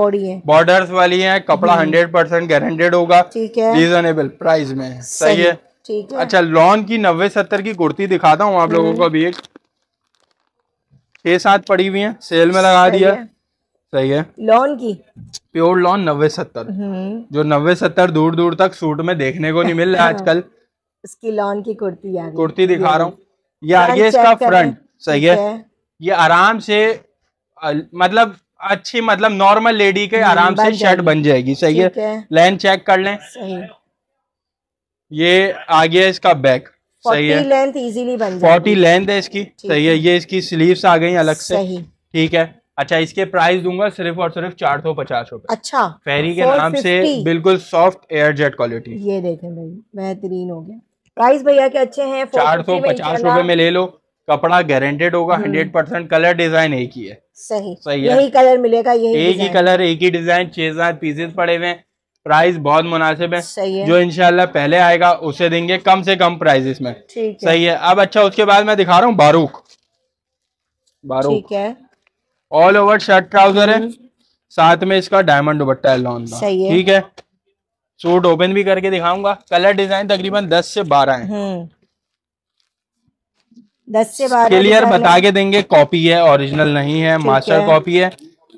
बॉर्डर्स वाली है कपड़ा हंड्रेड परसेंट गारंटेड होगा। ठीक है। रीजनेबल प्राइस में। सही। है। ठीक है। अच्छा लॉन की नब्बे सत्तर की कुर्ती दिखाता हूँ आप लोगों को अभी एक। छह सात पड़ी हुई है सेल में लगा दिया। सही है। लॉन की? प्योर लॉन नब्बे सत्तर। हम्म। जो नब्बे सत्तर दूर दूर तक सूट में देखने को नहीं मिल रहा आजकल। इसकी लॉन की कुर्ती आ कुर्ती दिखा रहा हूँ। ये आगे इसका फ्रंट सही है। ये आराम से मतलब अच्छी मतलब नॉर्मल लेडी के हम्म, आराम से शर्ट बन जाएगी सही है। लाइन चेक कर लें। ये आ गया इसका बैक सही है। Length easily one forty length है इसकी सही है। ये इसकी स्लीव्स आ गई अलग से। ठीक है। अच्छा इसके प्राइस दूँगा सिर्फ़ और सिर्फ़ चार सौ पचास रूपए। अच्छा फेरी के नाम से बिल्कुल सॉफ्ट एयर जेट क्वालिटी ये देखें भाई बेहतरीन हो गया। प्राइस भैया के अच्छे हैं चार सौ पचास रूपए में ले लो कपड़ा गारंटेड होगा हंड्रेड परसेंट कलर डिज़ाइन एक ही है। सही। सही है। यही कलर मिलेगा यही एक ही कलर एक ही डिज़ाइन छह सात पीसेस पड़े हुए हैं। प्राइस बहुत मुनासिब है। सही है। जो इनशाला पहले आएगा उसे देंगे कम से कम प्राइस इसमें। ठीक सही है। अब अच्छा उसके बाद मैं दिखा रहा हूँ बारूक। बारूक। ठीक है। ऑल ओवर शर्ट ट्राउज़र है। साथ में इसका डायमंड दुपट्टा है लॉन का ठीक है। सूट ओपन भी करके दिखाऊँगा। कलर डिज़ाइन तकरीबन दस से बारह है। हम्म। दस से बारह क्लियर बता के देंगे कॉपी है ओरिजिनल नहीं है मास्टर कॉपी है।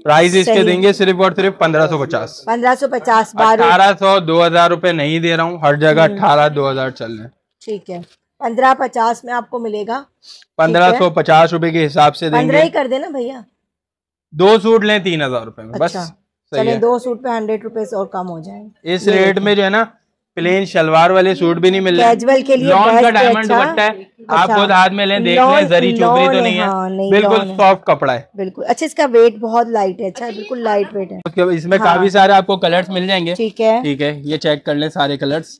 प्राइस इसके देंगे सिर्फ़ और सिर्फ़ पंद्रह सौ पचास। पंद्रह सौ पचास अठारह सौ दो हज़ार रूपए नहीं दे रहा हूँ। हर जगह हम्म। अठारह दो हज़ार चल रहे ठीक है। पंद्रह पचास में आपको मिलेगा। पंद्रह सौ पचास रूपए के हिसाब से देंगे। ही कर देना भैया। दो सूट लें तीन हज़ार रूपए में बस अच्छा। चले दो सूट पे हंड्रेड रुपीज़ और कम हो जाएँगे। इस रेट में जो है ना प्लेन शलवार वाले सूट भी नहीं मिल रहे। के लिए लॉन्ग का डायमंड अच्छा, दुपट्टा है। अच्छा, आप खुद हाथ में लें देख लें जरी चुपड़ी तो नहीं है। हाँ, बिल्कुल सॉफ्ट कपड़ा है। बिल्कुल। अच्छा इसका वेट बहुत लाइट है अच्छा बिल्कुल लाइट वेट है। इसमें हाँ, काफ़ी सारे आपको कलर्स मिल जाएँगे। ठीक है। ठीक है ये चेक कर लें सारे कलर्स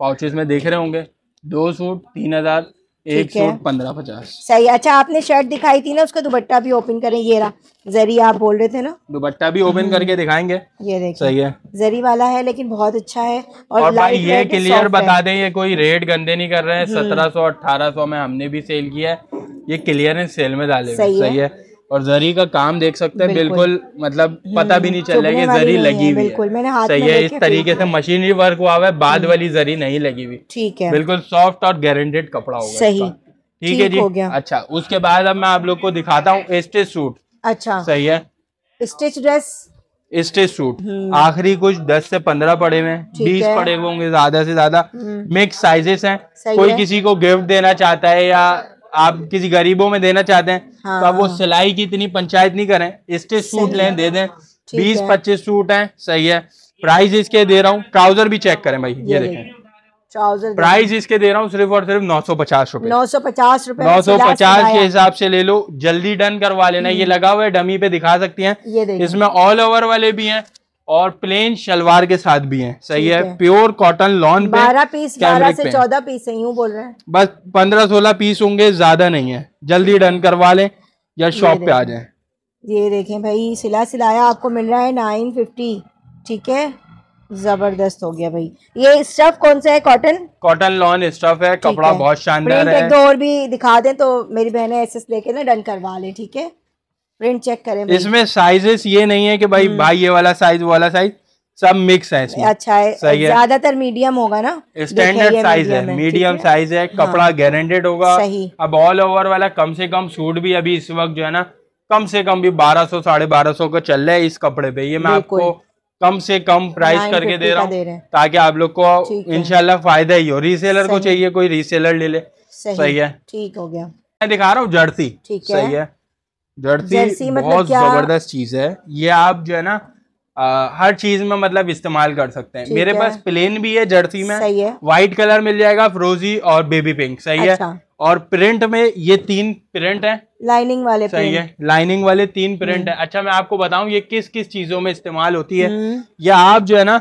पाउचेस में देख रहे होंगे। दो सूट तीन हज़ार। एक सूट पंद्रह पचास। सही अच्छा आपने शर्ट दिखाई थी ना उसका दुपट्टा भी ओपन करें ये रहा। जरी आप बोल रहे थे ना? दुपट्टा भी ओपन करके दिखाएँगे। ये देखिए। सही है। जरी वाला है लेकिन बहुत अच्छा है और, और भाई ये क्लियर बता दें ये कोई रेट गंदे नहीं कर रहे हैं। हम्म। सत्रह सौ अठारह सौ में हमने भी सेल किया है। ये क्लियरेंस सेल में डाले सही, सही है। और जरी का काम देख सकते हैं बिल्कुल। मतलब पता भी नहीं चल रहा है जरी लगी हुई है। सही है इस तरीके से मशीनरी वर्क हुआ हुआ है बाद हम्म। वाली जरी नहीं लगी हुई। ठीक है। बिल्कुल सॉफ्ट और गारंटेड कपड़ा होगा सही। ठीक है जी? अच्छा उसके बाद अब मैं आप लोग को दिखाता हूँ स्टेज सूट अच्छा। सही है? स्टिच ड्रेस स्टेज सूट हम्म। आखिरी कुछ दस से पंद्रह पड़े हुए बीस पड़े हुए होंगे ज़्यादा से ज़्यादा। मिक्स साइजेस हैं। कोई किसी को गिफ्ट देना चाहता है या आप किसी गरीबों में देना चाहते हैं हाँ, तो आप वो हाँ। सिलाई की इतनी पंचायत नहीं करें स्टेज सूट लें दे दें। बीस पच्चीस सूट हैं सही है। प्राइस इसके दे रहा हूँ ट्राउज़र भी चेक करें भाई ये देखें। ट्राउज़र प्राइस इसके दे रहा हूँ सिर्फ़ और सिर्फ़ नौ सौ पचास रूपए। नौ सौ पचास रूपए नौ सौ पचास के हिसाब से ले लो जल्दी डन करवा लेना ये हम्म। लगा हुआ है डमी पे दिखा सकती हैं। इसमें ऑल ओवर वाले भी हैं और प्लेन शलवार के साथ भी हैं। सही है, है। प्योर कॉटन लॉन पे बारह पीस बारह से चौदह पीस है यूँ बोल रहे हैं। बस पंद्रह सोलह पीस होंगे ज़्यादा नहीं है। जल्दी डन करवा लें या शॉप पे आ जाए। ये देखें भाई सिला सिलाया आपको मिल रहा है नाइन फिफ्टी ठीक है? ज़बरदस्त हो गया भाई। ये स्टफ़ कौन सा है? कॉटन कॉटन लॉन स्टफ़ है कपड़ा बहुत शानदार है एक दो और भी दिखा दें तो मेरी बहनें ऐसे लेके ना डन करवा ले ठीक है? प्रिंट चेक करें इसमें साइजेस ये नहीं है कि भाई हम्म। भाई ये वाला साइज़ वाला साइज़ सब मिक्स है इसमें। अच्छा है सही है। ज़्यादातर मीडियम होगा ना? स्टैंडर्ड साइज़ है मीडियम साइज़ है? कपड़ा गारंटेड होगा। सही। अब ऑल ओवर वाला कम से कम सूट भी अभी इस वक्त जो है ना कम से कम भी बारह सौ साढ़े बारह सौ का चल रहा है इस कपड़े पे। ये मैं आपको कम से कम प्राइस करके दे रहा हूँ ताकि आप लोग को इनशाला फ़ायदा ही हो। रीसेलर को चाहिए कोई रीसेलर ले ले। सही। है। ठीक हो गया। मैं दिखा रहा हूँ जर्सी। सही है। जर्सी मतलब बहुत ज़बरदस्त चीज़ है। ये आप जो है ना आ, हर चीज़ में मतलब इस्तेमाल कर सकते हैं। मेरे है। पास प्लेन भी है जर्सी में। सही है। व्हाइट कलर मिल जाएगा फ्रोजी और बेबी पिंक सही अच्छा। है और प्रिंट में ये तीन प्रिंट है। लाइनिंग वाले सही प्रिंट। है। लाइनिंग वाले तीन प्रिंट हम्म। है। अच्छा मैं आपको बताऊँ ये किस किस चीज़ों में इस्तेमाल होती है। हम्म। या आप जो है ना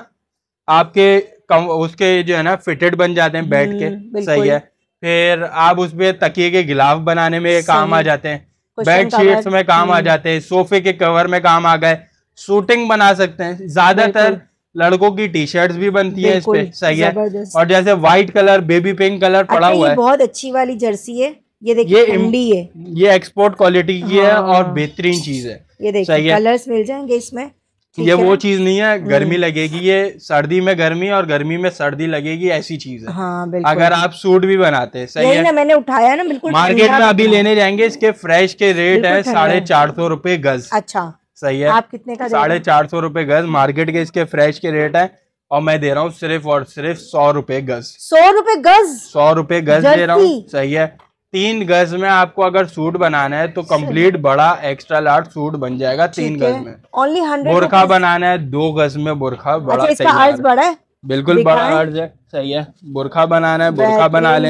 आपके उसके जो है ना फिटेड बन जाते हैं बैठ के। हम्म, सही है। फिर आप उसमें तकिए के गिलाफ बनाने में काम आ जाते हैं। बेड शीट्स में काम आ हम्म। जाते हैं सोफे के कवर में काम आ गए। सूटिंग बना सकते हैं। ज़्यादातर लड़कों की टी शर्ट भी बनती है इस पे। सही है। और जैसे white colour baby pink colour पड़ा हुआ है। बहुत अच्छी वाली जर्सी है। ये देखिए ये इंडी है। ये एक्सपोर्ट क्वालिटी की है हाँ। और बेहतरीन चीज़ है। ये देखिए कलर्स मिल जाएँगे इसमें। ये वो चीज़ नहीं है गर्मी हम्म। लगेगी ये सर्दी में गर्मी और गर्मी में सर्दी लगेगी ऐसी चीज़ है। हाँ, अगर आप सूट भी बनाते हैं सही है। ना मैंने उठाया ना बिल्कुल मार्केट में अभी लेने जाएँगे इसके फ्रेश के रेट है साढ़े चार सौ रुपये गज। अच्छा सही है। आप कितने का साढ़े चार सौ रुपये गज मार्केट के इसके फ्रेश के रेट है और मैं दे रहा हूँ सिर्फ़ और सिर्फ़ सौ रुपये गज। सौ रुपये गज? सौ रुपये गज दे रहा हूँ सही है। तीन गज में आपको अगर सूट बनाना है तो कंप्लीट बड़ा एक्स्ट्रा लार्ज सूट बन जाएगा तीन गज में। ओनली हंड्रेड बुरखा बनाना है दो गज में बुरखा बड़ा अच्छा, अर्ज़ बड़ा है? बिल्कुल बड़ा अर्ज़ है सही है। बुरखा बनाना है बुरखा बना ले।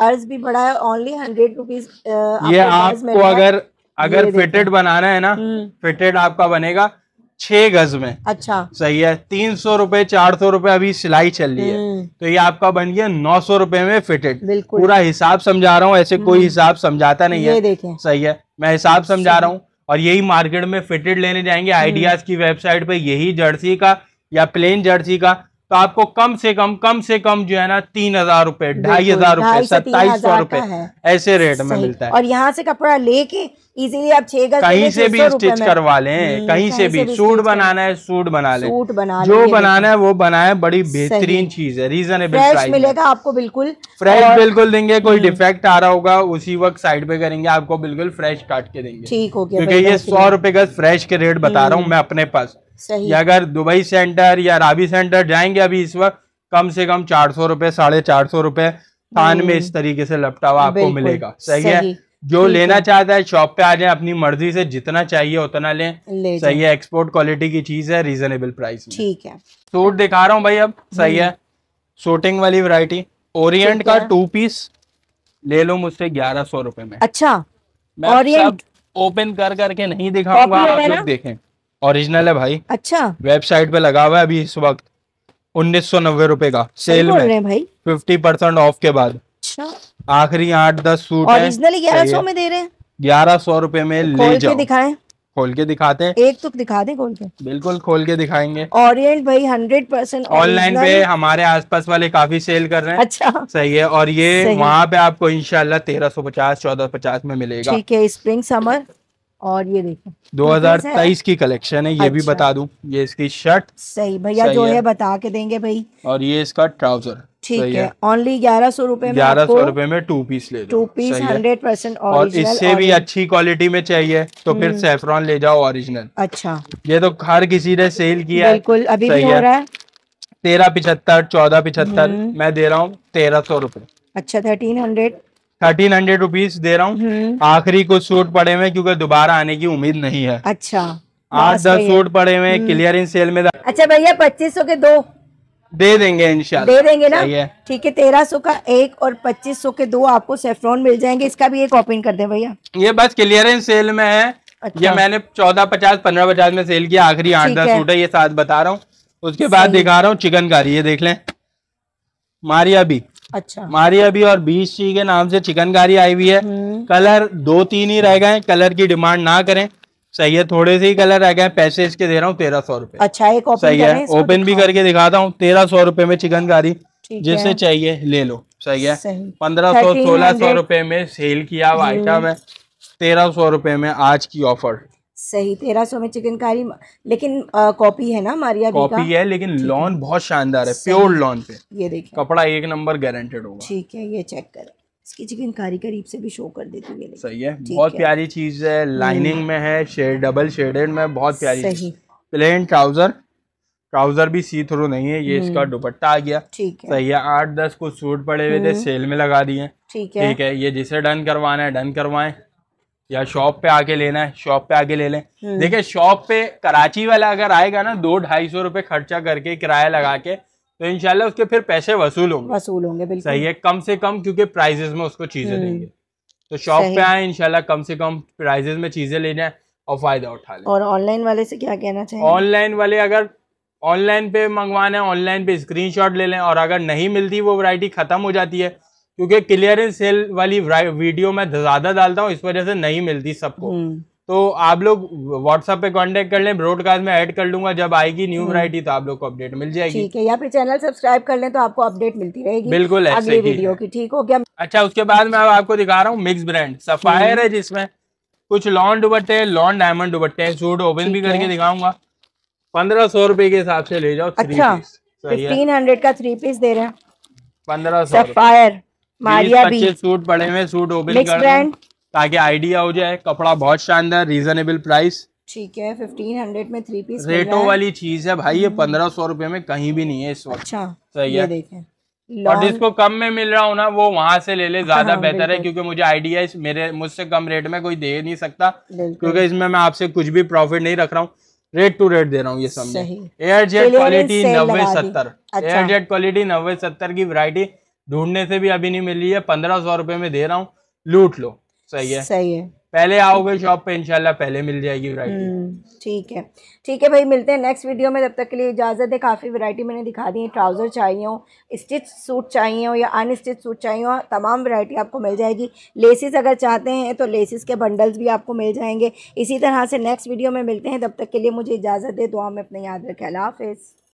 अर्ज़ भी बड़ा है ओनली हंड्रेड रुपीज़ ये आपको अगर अगर फिटेड बनाना है ना फिटेड हम्म। आपका बनेगा। छह गज में। अच्छा। सही है तीन सौ रुपये चार सौ रुपये अभी सिलाई चल रही है। हम्म। तो ये आपका बन गया नौ सौ रुपये में फिटेड पूरा हिसाब समझा रहा हूँ ऐसे कोई हम्म। हिसाब समझाता नहीं है। सही है मैं हिसाब समझा रहा हूँ और यही मार्केट में फिटेड लेने जाएँगे। आइडियाज़ हम्म। की वेबसाइट पे यही जर्सी का या प्लेन जर्सी का तो आपको कम से कम कम से कम जो है ना तीन हज़ार रूपए ढाई हज़ार रूपए सत्ताईस सौ रूपए ऐसे रेट में मिलता है। और यहाँ से कपड़ा लेके इजीली आप छह कहीं से भी स्टिच करवा लें हम्म, कहीं से भी सूट बनाना है सूट बना ले। सूट बना जो बनाना है वो बनाए बड़ी बेहतरीन चीज़ है रीजनेबल प्राइस मिलेगा आपको बिल्कुल फ्रेश बिल्कुल देंगे कोई डिफेक्ट हम्म। आ रहा होगा उसी वक्त साइड पे करेंगे आपको बिल्कुल फ्रेश काट के देंगे। ठीक हो गया क्योंकि ये सौ रुपये का फ्रेश के रेट बता रहा हूँ हम्म। मैं अपने पास। या अगर दुबई सेंटर या राबी सेंटर जाएँगे अभी इस वक्त कम से कम चार सौ रुपए साढ़े चार सौ रुपए थान में इस तरीके से लपटा हुआ आपको मिलेगा। सही सही। है जो लेना चाहता है शॉप पे आ जाए अपनी मर्ज़ी से जितना चाहिए उतना लें। ले सही है? एक्सपोर्ट क्वालिटी की चीज़ है रीजनेबल प्राइस में। ठीक है। सूट दिखा रहा हूँ भाई अब सही है? शूटिंग वाली वैरायटी ओरिएंट का टू पीस ले लो मुझसे ग्यारह सौ रुपए में। अच्छा ओरिएंट ओपन कर करके नहीं दिखाऊँगा आप लोग देखें। ओरिजिनल है भाई। अच्छा। वेबसाइट पे लगा हुआ है अभी इस वक्त। उन्नीस सौ नब्बे रूपए का। सेल में। भाई। फिफ्टी परसेंट ऑफ़ के बाद। अच्छा। आखिरी आठ दस सूट ओरिजिनल ग्यारह सौ में दे रहे हैं। ग्यारह सौ रुपए में ले जाओ। दिखाएँ। खोल के दिखाते हैं। एक तो दिखा दे खोल के। बिल्कुल खोल के दिखाएँगे। ओरिएंट भाई हंड्रेड परसेंट ऑनलाइन पे हमारे आसपास वाले काफ़ी सेल कर रहे हैं। अच्छा। सही है। और ये वहाँ पे आपको इंशाल्लाह तेरह सौ पचास चौदह पचास में मिलेगा। ठीक है स्प्रिंग समर और ये देखो। 2023 की कलेक्शन है ये अच्छा। भी बता दूँ ये इसकी शर्ट सही भैया जो है। बता के देंगे भाई। और ये इसका ट्राउज़र ठीक है ओनली ग्यारह सौ रूपए ग्यारह सौ रूपए में टू पीस ले टू पीस हंड्रेड परसेंट और इससे भी अच्छी क्वालिटी में चाहिए तो फिर सेफ्रॉन हम्म। ले जाओ ओरिजिनल अच्छा। ये तो हर किसी ने सेल किया बिल्कुल अभी भी हो रहा है। तेरह पिछहत्तर चौदह पिछहत्तर हम्म। मैं दे रहा हूँ तेरह सौ रूपए। अच्छा thirteen hundred thirteen hundred rupees दे रहा हूँ। हम्म। आखिरी कुछ सूट पड़े हुए क्योंकि दोबारा आने की उम्मीद नहीं है। अच्छा। आठ दस सूट पड़े हुए क्लियरिंग सेल में अच्छा भैया पच्चीस सौ के दो। दे देंगे इंशाल्लाह। दे देंगे ना? ठीक है तेरह सौ का एक और पच्चीस सौ के दो आपको सेफ्रॉन मिल जाएँगे। इसका भी एक ओपन कर दे भैया। ये बस क्लियरेंस सेल में है। अच्छा। ये मैंने चौदह पचास पंद्रह पचास में सेल किया। आखिरी आठ दस सूट है ये साथ बता रहा हूँ। उसके बाद दिखा रहा हूँ चिकनकारी ये देख लें। मारिया भी। अच्छा। हमारी अभी और बीस सी के नाम से चिकनकारी आई हुई है। हम्म। कलर दो तीन ही रह गए कलर की डिमांड ना करें। सही है थोड़े से ही कलर रह गए पैसे इसके दे रहा हूँ तेरह सौ रुपये अच्छा एक सही है ओपन भी करके दिखाता हूँ तेरह सौ रुपये में चिकनकारी जिससे चाहिए ले लो। सही है पंद्रह सौ सोलह सौ रुपये में सेल किया हुआ आइटम हम्म। है तेरह सौ रुपये में आज की ऑफ़र सही तेरह सौ में चिकनकारी लेकिन कॉपी है ना मारिया कॉपी है लेकिन लॉन बहुत शानदार है प्योर लॉन पे। ये देखिए। कपड़ा एक नंबर गारंटेड होगा। ठीक है ये चेक कर। इसकी चिकनकारी करीब से भी शो कर देती हूँ सही है बहुत है। प्यारी चीज़ है लाइनिंग हम्म। में है शेड डबल शेडेड में बहुत प्यारी सही। प्लेन ट्राउज़र ट्राउज़र भी सी थ्रू नहीं है ये इसका हम्म। दुपट्टा आ गया। ठीक है। सही है आठ दस कुछ सूट पड़े हुए थे सेल हम्म। में लगा दिए। ठीक है। ठीक है ये जिसे डन करवाना है डन करवाएँ। या शॉप पे आके लेना है शॉप पे आके ले लें। हम्म। देखिए शॉप पे कराची वाला अगर आएगा ना दो ढाई सौ रुपए खर्चा करके किराया लगा के तो इनशाला उसके फिर पैसे वसूल होंगे। वसूल होंगे बिल्कुल। सही है कम से कम क्योंकि प्राइजेस में उसको चीज़ें हम्म। देंगे। तो शॉप पे आए इनशाला कम से कम प्राइजेस में चीज़ें ले जाए और फ़ायदा उठा लें और ऑनलाइन वाले से क्या कहना चाहिए ऑनलाइन वाले अगर ऑनलाइन पे मंगवाना है ऑनलाइन पे स्क्रीनशॉट ले लें और अगर नहीं मिलती वो वैरायटी खत्म हो जाती है। क्योंकि क्लियरेंस सेल वाली वीडियो मैं ज़्यादा डालता हूँ इस वजह से नहीं मिलती सबको। हम्म। तो आप लोग व्हाट्सएप पे कांटेक्ट कर लें ब्रॉडकास्ट में ऐड कर लूँगा जब आएगी न्यू वैरायटी तो आप लोग को अपडेट मिल जाएगी। ठीक है या फिर चैनल सब्सक्राइब कर लें तो आपको अपडेट मिलती रहेगी बिल्कुल अगली वीडियो की ठीक हो गया अच्छा उसके बाद मैं आपको दिखा रहा हूँ मिक्स ब्रांड सफायर है जिसमें कुछ लॉन दुबट्टे लॉन डायमंड दुबट्टे हैं सूट ओपन भी करके दिखाऊँगा। पंद्रह सौ रुपए के हिसाब से ले जाओ अच्छा फिफ्टीन हंड्रेड का थ्री पीस दे रहे हैं। पंद्रह सौ सफायर मारिया भी सूट पड़े हुए सूट ओपन कर ताकि आइडिया हो जाए कपड़ा बहुत शानदार रीजनेबल प्राइस ठीक है फिफ्टीन हंड्रेड में थ्री पीस रेटो वाली चीज़ है भाई ये हम्म। पंद्रह सौ रुपए में कहीं भी नहीं है इस वक्त। अच्छा सही है। देखें। और जिसको कम में मिल रहा हो ना वो वहाँ से ले ले ज़्यादा हाँ, बेहतर है क्योंकि मुझे आइडिया मेरे मुझसे कम रेट में कोई दे नहीं सकता क्योंकि इसमें मैं आपसे कुछ भी प्रॉफिट नहीं रख रहा हूँ। रेट टू रेट दे रहा हूँ ये समझे। एयर जेट क्वालिटी नब्बे सत्तर। एयर जेट क्वालिटी नब्बे सत्तर की वरायटी ढूँढने से भी अभी नहीं मिल रही है। पंद्रह सौ रुपए में दे रहा हूँ। लूट लो। सही है। सही है। पहले आओगे शॉप पे इंशाल्लाह पहले मिल जाएगी वैरायटी हम्म, ठीक है। ठीक है भाई मिलते हैं नेक्स्ट वीडियो में। तब तक के लिए इजाज़त है। काफ़ी वैरायटी मैंने दिखा दी है। ट्राउज़र चाहिए हो स्टिच सूट चाहिए हो या अनस्टिच सूट चाहिए हो तमाम वैरायटी आपको मिल जाएगी। लेसिस अगर चाहते हैं तो लेसिस के बंडल्स भी आपको मिल जाएँगे। इसी तरह से नेक्स्ट वीडियो में मिलते हैं। तब तक के लिए मुझे इजाज़त दे। दुआ में अपने याद रखें। अल्लाह हाफिज़।